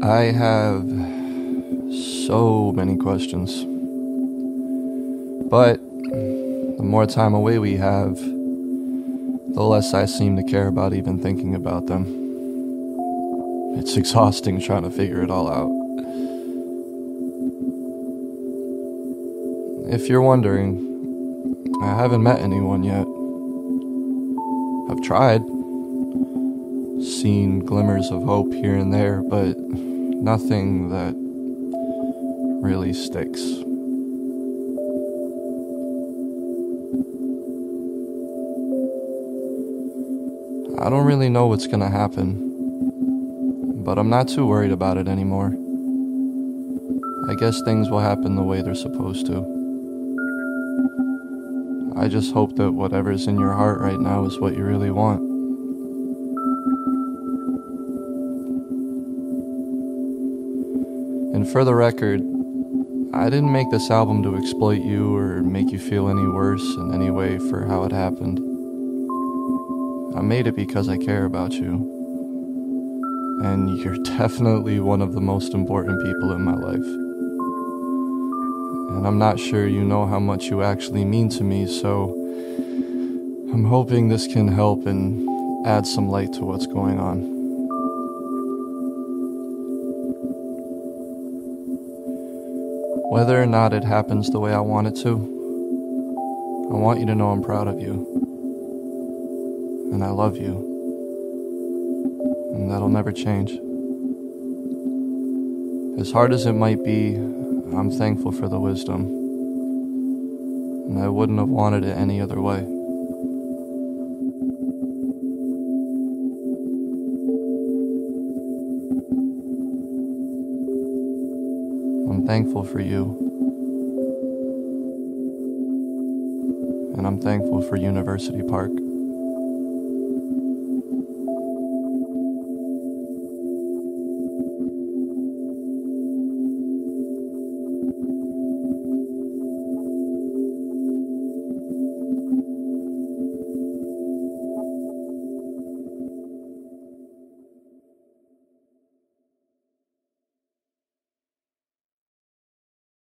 I have so many questions. But the more time away we have, the less I seem to care about even thinking about them. It's exhausting trying to figure it all out. If you're wondering, I haven't met anyone yet. I've tried, seen glimmers of hope here and there, but nothing that really sticks. I don't really know what's gonna happen, but I'm not too worried about it anymore. I guess things will happen the way they're supposed to. I just hope that whatever's in your heart right now is what you really want. And for the record, I didn't make this album to exploit you or make you feel any worse in any way for how it happened. I made it because I care about you. And you're definitely one of the most important people in my life. And I'm not sure you know how much you actually mean to me, so I'm hoping this can help and add some light to what's going on. Whether or not it happens the way I want it to, I want you to know I'm proud of you. And I love you. And that'll never change. As hard as it might be, I'm thankful for the wisdom. And I wouldn't have wanted it any other way. I'm thankful for you. And I'm thankful for University Park.